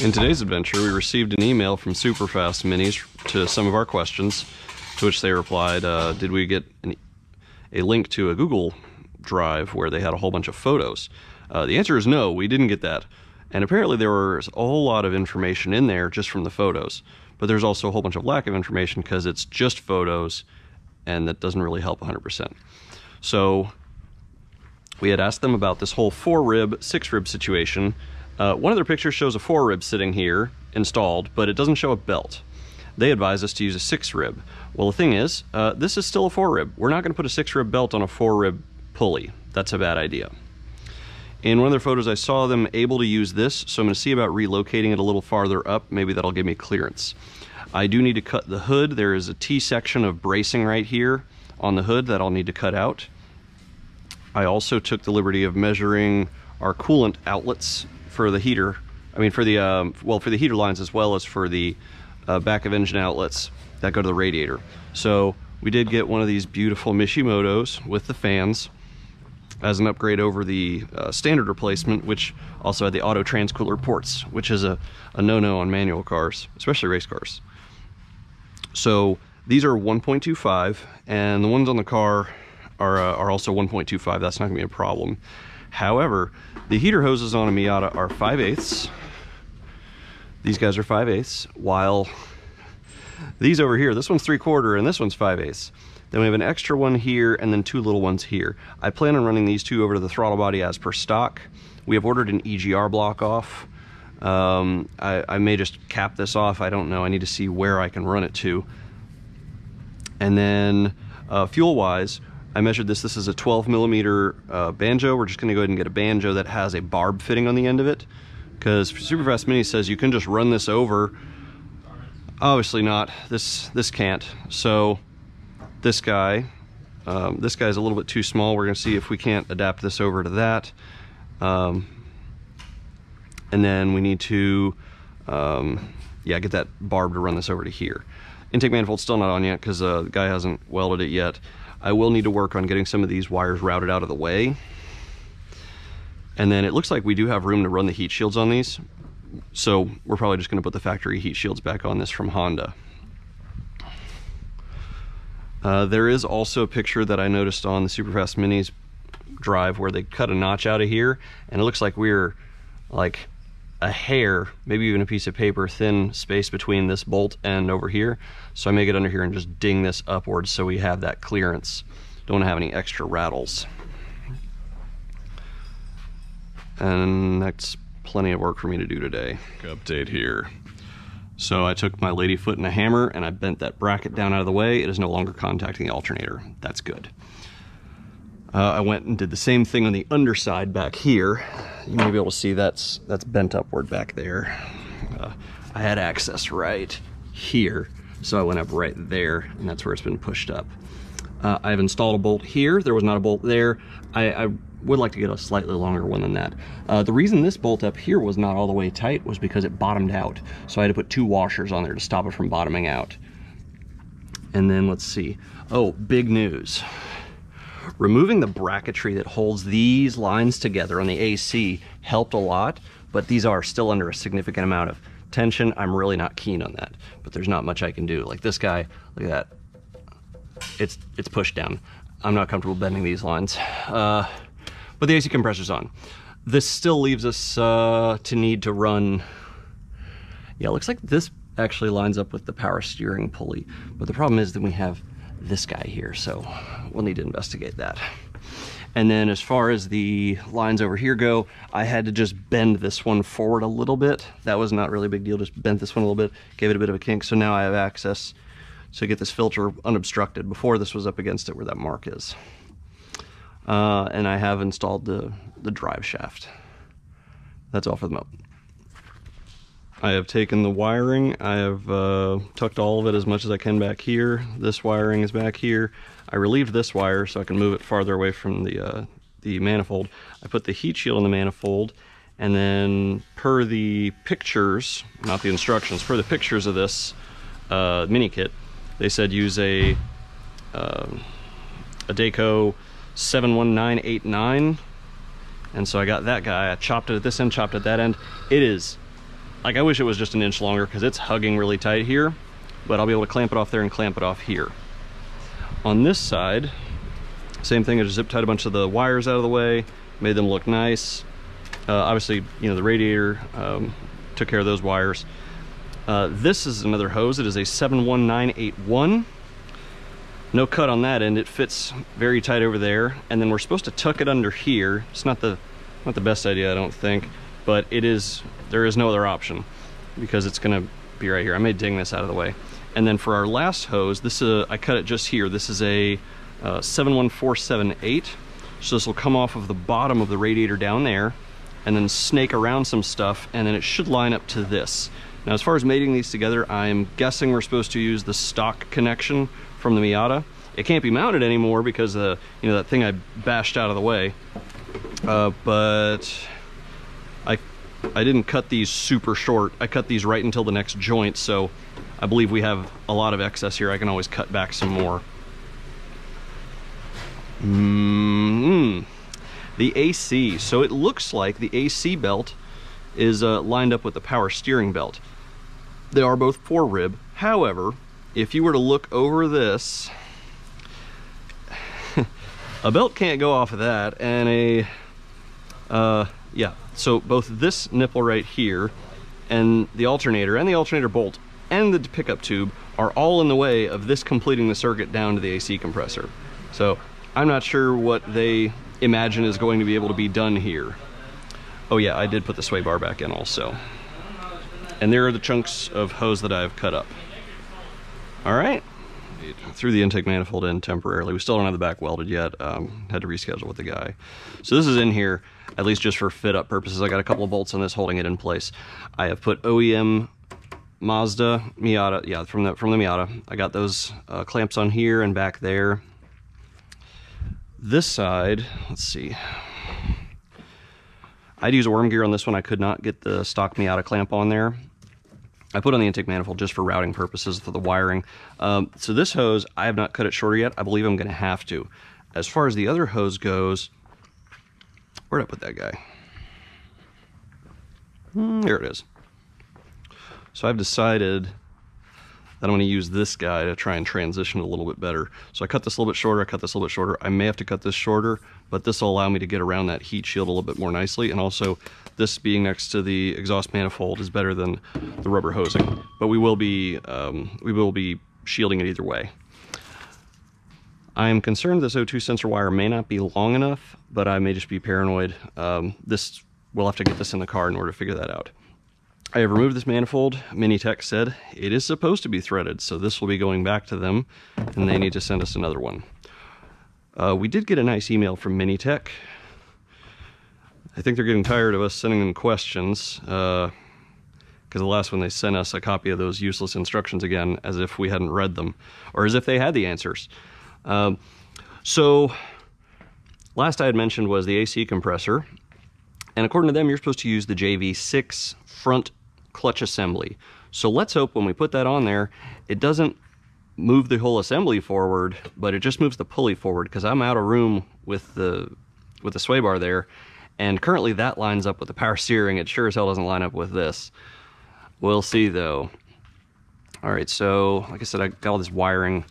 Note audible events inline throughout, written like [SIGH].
In today's adventure, we received an email from Superfast Minis to some of our questions, to which they replied, uh, Did we get an, a link to a Google Drive where they had a whole bunch of photos? Uh, the answer is no, we didn't get that. And apparently, there was a whole lot of information in there just from the photos. But there's also a whole bunch of lack of information because it's just photos, and that doesn't really help 100%. So, we had asked them about this whole four rib, six rib situation uh, one of their pictures shows a four rib sitting here installed, but it doesn't show a belt. They advise us to use a six rib. Well, the thing is, uh, this is still a four rib. We're not going to put a six rib belt on a four rib pulley. That's a bad idea. In one of their photos, I saw them able to use this, so I'm going to see about relocating it a little farther up. Maybe that'll give me clearance. I do need to cut the hood. There is a T-section of bracing right here on the hood that I'll need to cut out. I also took the liberty of measuring our coolant outlets for the heater. I mean, for the um, well, for the heater lines as well as for the uh, back of engine outlets that go to the radiator. So we did get one of these beautiful Mishimotos with the fans as an upgrade over the uh, standard replacement, which also had the auto transcooler ports, which is a, a no-no on manual cars, especially race cars. So these are 1.25, and the ones on the car are, uh, are also 1.25. That's not gonna be a problem. However, the heater hoses on a Miata are 5 eighths. These guys are 5 eighths, while these over here, this one's 3 quarter and this one's 5 eighths. Then we have an extra one here and then two little ones here. I plan on running these two over to the throttle body as per stock. We have ordered an EGR block off. Um, I, I may just cap this off. I don't know. I need to see where I can run it to. And then uh, fuel-wise, I measured this. This is a 12 millimeter uh, banjo. We're just going to go ahead and get a banjo that has a barb fitting on the end of it. Because Superfast Mini says you can just run this over. Obviously not. This this can't. So this guy, um, this guy's a little bit too small. We're going to see if we can't adapt this over to that. Um, and then we need to, um, yeah, get that barb to run this over to here. Intake manifold's still not on yet because uh, the guy hasn't welded it yet. I will need to work on getting some of these wires routed out of the way. And then it looks like we do have room to run the heat shields on these. So we're probably just gonna put the factory heat shields back on this from Honda. Uh, there is also a picture that I noticed on the Superfast Minis drive where they cut a notch out of here and it looks like we're like a hair, maybe even a piece of paper, thin space between this bolt and over here. So I may get under here and just ding this upwards so we have that clearance. Don't have any extra rattles. And that's plenty of work for me to do today. Update here. So I took my lady foot and a hammer and I bent that bracket down out of the way. It is no longer contacting the alternator. That's good. Uh, I went and did the same thing on the underside back here. You may be able to see that's that's bent upward back there. Uh, I had access right here, so I went up right there, and that's where it's been pushed up. Uh, I've installed a bolt here. There was not a bolt there. I, I would like to get a slightly longer one than that. Uh, the reason this bolt up here was not all the way tight was because it bottomed out. So I had to put two washers on there to stop it from bottoming out. And then let's see. Oh, big news. Removing the bracketry that holds these lines together on the AC helped a lot, but these are still under a significant amount of tension. I'm really not keen on that, but there's not much I can do. Like this guy, look at that. It's, it's pushed down. I'm not comfortable bending these lines. Uh, but the AC compressor's on. This still leaves us uh, to need to run, yeah, looks like this actually lines up with the power steering pulley. But the problem is that we have this guy here, so we'll need to investigate that. And then as far as the lines over here go, I had to just bend this one forward a little bit. That was not really a big deal, just bent this one a little bit, gave it a bit of a kink, so now I have access to get this filter unobstructed. Before this was up against it where that mark is. Uh, and I have installed the, the drive shaft. That's all for the moment. I have taken the wiring, I have uh, tucked all of it as much as I can back here. This wiring is back here. I relieved this wire so I can move it farther away from the, uh, the manifold. I put the heat shield in the manifold and then per the pictures, not the instructions, per the pictures of this uh, mini kit, they said use a, uh, a Dayco 71989 and so I got that guy. I chopped it at this end, chopped at that end. It is like I wish it was just an inch longer because it's hugging really tight here, but I'll be able to clamp it off there and clamp it off here. On this side, same thing, I just zip tied a bunch of the wires out of the way, made them look nice. Uh, obviously, you know, the radiator um, took care of those wires. Uh, this is another hose. It is a 71981. No cut on that end. It fits very tight over there. And then we're supposed to tuck it under here. It's not the not the best idea, I don't think, but it is. There is no other option because it's to be right here. I may ding this out of the way. And then for our last hose, this is a, I cut it just here. This is a uh, 71478. So this will come off of the bottom of the radiator down there and then snake around some stuff and then it should line up to this. Now as far as mating these together, I'm guessing we're supposed to use the stock connection from the Miata. It can't be mounted anymore because uh, you know that thing I bashed out of the way. Uh, but I I didn't cut these super short. I cut these right until the next joint, so I believe we have a lot of excess here. I can always cut back some more. Mm -hmm. The AC. So it looks like the AC belt is uh, lined up with the power steering belt. They are both four rib. However, if you were to look over this, [LAUGHS] a belt can't go off of that and a, uh, yeah. So both this nipple right here and the alternator and the alternator bolt and the pickup tube are all in the way of this completing the circuit down to the AC compressor. So I'm not sure what they imagine is going to be able to be done here. Oh yeah, I did put the sway bar back in also. And there are the chunks of hose that I've cut up. All right. Threw the intake manifold in temporarily. We still don't have the back welded yet. Um, had to reschedule with the guy. So this is in here, at least just for fit up purposes. I got a couple of bolts on this holding it in place. I have put OEM Mazda Miata, yeah, from the from the Miata. I got those uh, clamps on here and back there. This side, let's see. I'd use a worm gear on this one. I could not get the stock Miata clamp on there. I put on the intake manifold just for routing purposes for the wiring. Um, so this hose, I have not cut it shorter yet. I believe I'm going to have to. As far as the other hose goes, where'd I put that guy? Here it is. So I've decided that I'm going to use this guy to try and transition a little bit better. So I cut this a little bit shorter, I cut this a little bit shorter. I may have to cut this shorter, but this will allow me to get around that heat shield a little bit more nicely. And also this being next to the exhaust manifold is better than the rubber hosing. But we will be, um, we will be shielding it either way. I am concerned this O2 sensor wire may not be long enough, but I may just be paranoid. Um, this, we'll have to get this in the car in order to figure that out. I have removed this manifold. MiniTec said it is supposed to be threaded, so this will be going back to them, and they need to send us another one. Uh, we did get a nice email from MiniTec. I think they're getting tired of us sending them questions, because uh, the last one they sent us a copy of those useless instructions again, as if we hadn't read them, or as if they had the answers. Um, so, last I had mentioned was the AC compressor, and according to them, you're supposed to use the JV6 front clutch assembly. So let's hope when we put that on there, it doesn't move the whole assembly forward, but it just moves the pulley forward because I'm out of room with the with the sway bar there. And currently that lines up with the power [LAUGHS] steering. It sure as hell doesn't line up with this. We'll see though. All right, so like I said, I got all this wiring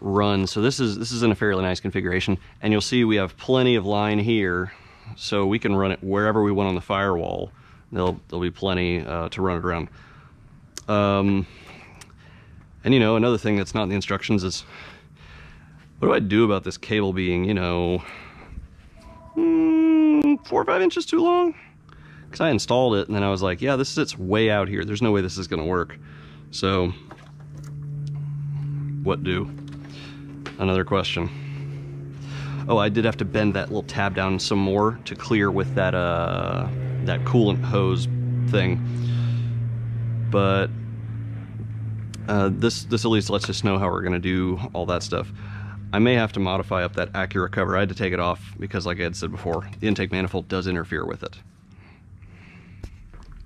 run. So this is this is in a fairly nice configuration. And you'll see we have plenty of line here. So we can run it wherever we want on the firewall there'll there'll be plenty uh, to run it around. Um, and you know, another thing that's not in the instructions is what do I do about this cable being, you know, mm, four or five inches too long? Because I installed it and then I was like, yeah, this sits way out here. There's no way this is going to work. So, what do? Another question. Oh, I did have to bend that little tab down some more to clear with that, uh, that coolant hose thing. But uh, this this at least lets us know how we're going to do all that stuff. I may have to modify up that Acura cover. I had to take it off because, like I had said before, the intake manifold does interfere with it.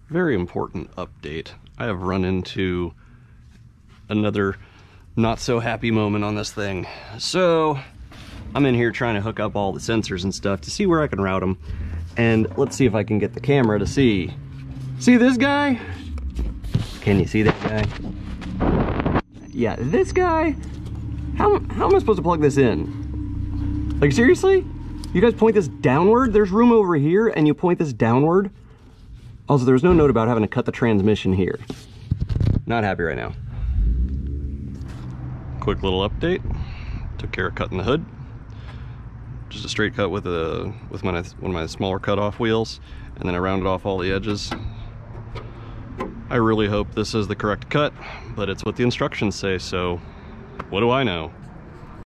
Very important update. I have run into another not so happy moment on this thing. So I'm in here trying to hook up all the sensors and stuff to see where I can route them. And let's see if I can get the camera to see. See this guy? Can you see that guy? Yeah, this guy, how, how am I supposed to plug this in? Like seriously? You guys point this downward? There's room over here and you point this downward? Also, there's no note about having to cut the transmission here. Not happy right now. Quick little update. Took care of cutting the hood. Just a straight cut with a with my one of my smaller cutoff wheels, and then I rounded off all the edges. I really hope this is the correct cut, but it's what the instructions say, so what do I know?